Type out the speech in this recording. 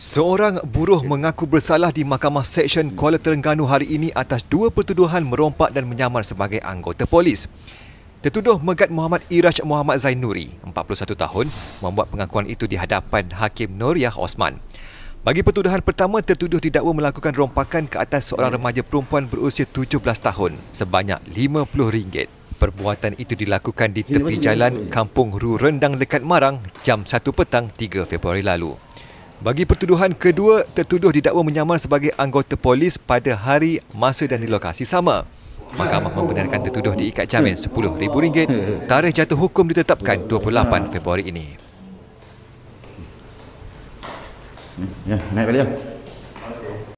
Seorang buruh mengaku bersalah di Mahkamah Seksyen Kuala Terengganu hari ini atas dua pertuduhan merompak dan menyamar sebagai anggota polis. Tertuduh Megat Muhammad Iraj Muhammad Zainuri, 41 tahun, membuat pengakuan itu di hadapan Hakim Nuriah Osman. Bagi pertuduhan pertama, tertuduh didakwa melakukan rompakan ke atas seorang remaja perempuan berusia 17 tahun sebanyak RM50. Perbuatan itu dilakukan di tepi jalan Kampung Ru Rendang dekat Marang jam 1 petang 3 Februari lalu. Bagi pertuduhan kedua, tertuduh didakwa menyamar sebagai anggota polis pada hari, masa dan di lokasi sama. Mahkamah membenarkan tertuduh diikat jamin RM10,000. Tarikh jatuh hukum ditetapkan 28 Februari ini. Ya, naik balik ya.